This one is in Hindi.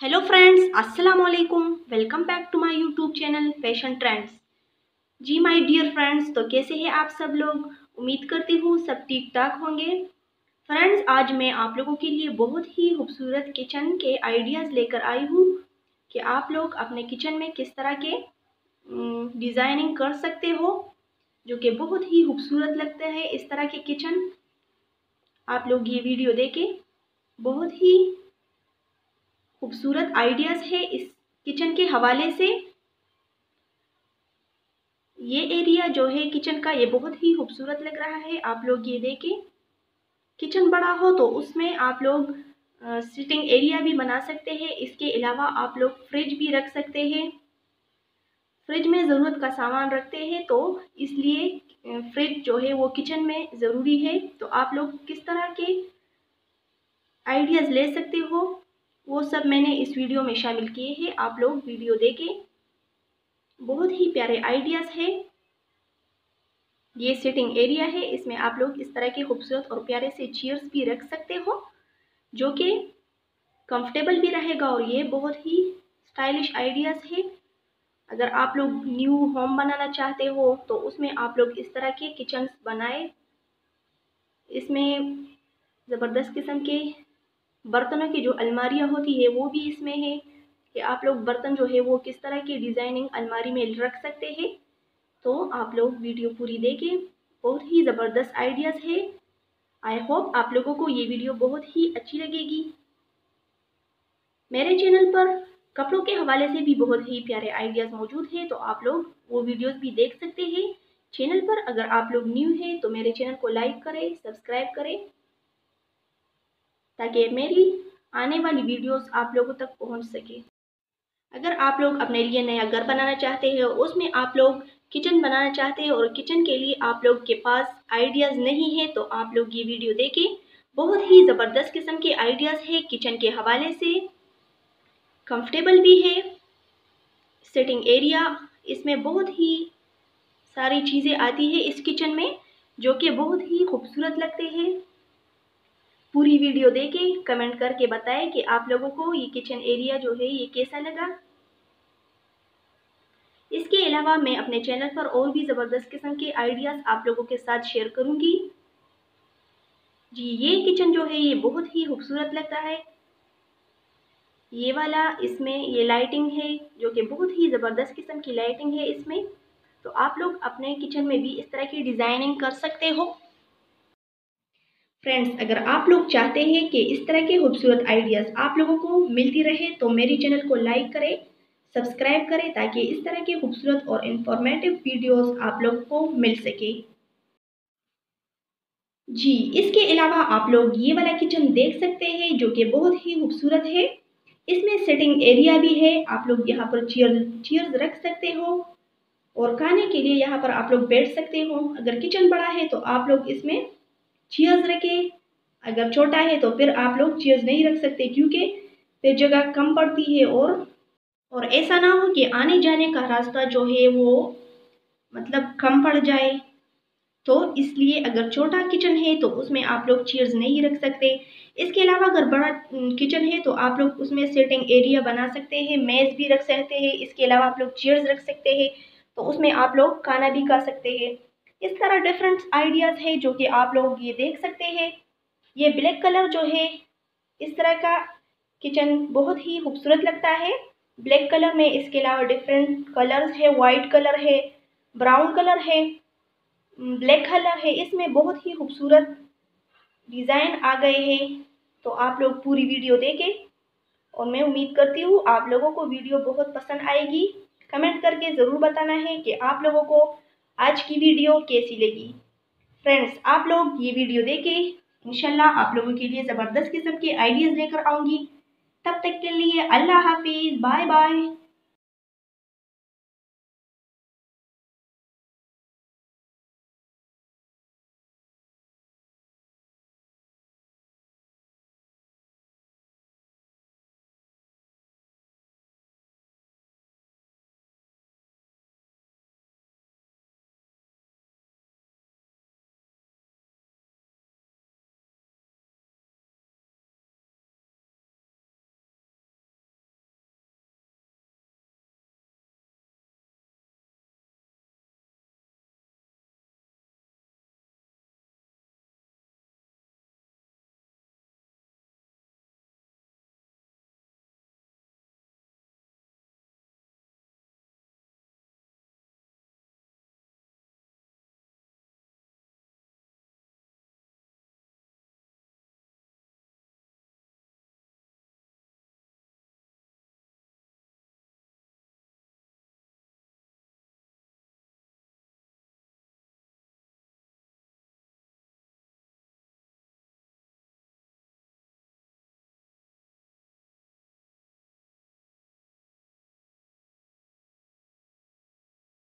हेलो फ्रेंड्स अस्सलाम वालेकुम welcome back to my YouTube channel fashion trends ji my dear friends तो कैसे हैं आप सब लोग? उम्मीद करती हूँ सब ठीक ठाक होंगे। फ्रेंड्स आज मैं आप लोगों के लिए बहुत ही खूबसूरत किचन के आइडियाज़ लेकर आई हूँ कि आप लोग अपने किचन में किस तरह के डिज़ाइनिंग कर सकते हो, जो कि बहुत ही खूबसूरत लगता है इस तरह के किचन आप लोग ये वीडियो देखें, बहुत ही खूबसूरत आइडियाज़ है इस किचन के हवाले से। ये एरिया जो है किचन का, ये बहुत ही खूबसूरत लग रहा है। आप लोग ये देखें। किचन बड़ा हो तो उसमें आप लोग सिटिंग एरिया भी बना सकते हैं। इसके अलावा आप लोग फ्रिज भी रख सकते हैं। फ्रिज में ज़रूरत का सामान रखते हैं तो इसलिए फ्रिज जो है वो किचन में ज़रूरी है। तो आप लोग किस तरह के आइडियाज़ ले सकते हो? वो सब मैंने इस वीडियो में शामिल किए हैं। आप लोग वीडियो देखें। बहुत ही प्यारे आइडियाज़ है। ये सिटिंग एरिया है। इसमें आप लोग इस तरह के खूबसूरत और प्यारे से चेयर्स भी रख सकते हो, जो कि कंफर्टेबल भी रहेगा और ये बहुत ही स्टाइलिश आइडियाज़ है। अगर आप लोग न्यू होम बनाना चाहते हो तो उसमें आप लोग इस तरह के किचन्स बनाए। इसमें ज़बरदस्त किस्म के बर्तनों की जो अलमारियाँ होती है, वो भी इसमें है कि आप लोग बर्तन जो है, वो किस तरह की डिज़ाइनिंग अलमारी में रख सकते हैं? तो आप लोग वीडियो पूरी देखें, बहुत ही ज़बरदस्त आइडियाज़ है। आई होप आप लोगों को ये वीडियो बहुत ही अच्छी लगेगी। मेरे चैनल पर कपड़ों के हवाले से भी बहुत ही प्यारे आइडियाज़ मौजूद हैं तो आप लोग वो वीडियोस भी देख सकते हैं। चैनल पर अगर आप लोग न्यू हैं तो मेरे चैनल को लाइक करें, सब्सक्राइब करें ताकि मेरी आने वाली वीडियोस आप लोगों तक पहुँच सके। अगर आप लोग अपने लिए नया घर बनाना चाहते हैं, उसमें आप लोग किचन बनाना चाहते हैं और किचन के लिए आप लोग के पास आइडियाज़ नहीं है तो आप लोग ये वीडियो देखें। बहुत ही ज़बरदस्त किस्म के आइडियाज़ है। किचन के हवाले से कंफर्टेबल भी है। सिटिंग एरिया इसमें बहुत ही सारी चीज़ें आती है इस किचन में, जो कि बहुत ही खूबसूरत लगते हैं। पूरी वीडियो देखें, कमेंट करके बताएँ कि आप लोगों को ये किचन एरिया जो है, ये कैसा लगा। इसके अलावा मैं अपने चैनल पर और भी ज़बरदस्त किस्म के आइडियाज़ आप लोगों के साथ शेयर करूँगी। जी, ये किचन जो है, ये बहुत ही खूबसूरत लगता है। ये वाला इसमें ये लाइटिंग है, जो कि बहुत ही ज़बरदस्त किस्म की लाइटिंग है इसमें। तो आप लोग अपने किचन में भी इस तरह की डिज़ाइनिंग कर सकते हो। फ्रेंड्स अगर आप लोग चाहते हैं कि इस तरह के खूबसूरत आइडियाज़ आप लोगों को मिलती रहे तो मेरी चैनल को लाइक करें सब्सक्राइब करें, ताकि इस तरह के खूबसूरत और इन्फॉर्मेटिव वीडियोस आप लोगों को मिल सके। जी, इसके अलावा आप लोग ये वाला किचन देख सकते हैं, जो कि बहुत ही खूबसूरत है। इसमें सिटिंग एरिया भी है, आप लोग यहाँ पर चेयर चेयर्स रख सकते हो, और खाने के लिए यहाँ पर आप लोग बैठ सकते हो। अगर किचन बड़ा है तो आप लोग इसमें चेयर्स रखें। अगर छोटा है तो फिर आप लोग चीयर्स नहीं रख सकते क्योंकि फिर जगह कम पड़ती है और और ऐसा ना हो कि आने जाने का रास्ता जो है वो मतलब कम पड़ जाए। तो इसलिए अगर छोटा किचन है तो उसमें आप लोग चेयर्स नहीं रख सकते। इसके अलावा अगर बड़ा किचन है तो आप लोग उसमें सेटिंग एरिया बना सकते हैं मेज़ भी रख सकते हैं। इसके अलावा आप लोग चेयर्स रख सकते हैं। तो उसमें आप लोग खाना भी खा सकते हैं। इस तरह डिफरेंट आइडियाज़ है जो कि आप लोग ये देख सकते हैं। ये ब्लैक कलर जो है, इस तरह का किचन बहुत ही खूबसूरत लगता है। ब्लैक कलर में इसके अलावा डिफरेंट कलर्स है वाइट कलर है ब्राउन कलर है ब्लैक कलर है। इसमें बहुत ही खूबसूरत डिज़ाइन आ गए हैं। तो आप लोग पूरी वीडियो देखें और मैं उम्मीद करती हूँ आप लोगों को वीडियो बहुत पसंद आएगी। कमेंट करके ज़रूर बताना है कि आप लोगों को आज की वीडियो कैसी लगी? फ्रेंड्स आप लोग ये वीडियो देखें, इंशाल्लाह आप लोगों के लिए ज़बरदस्त किस्म के आइडियाज़ लेकर आऊँगी। तब तक के लिए अल्लाह हाफिज़ बाय बाय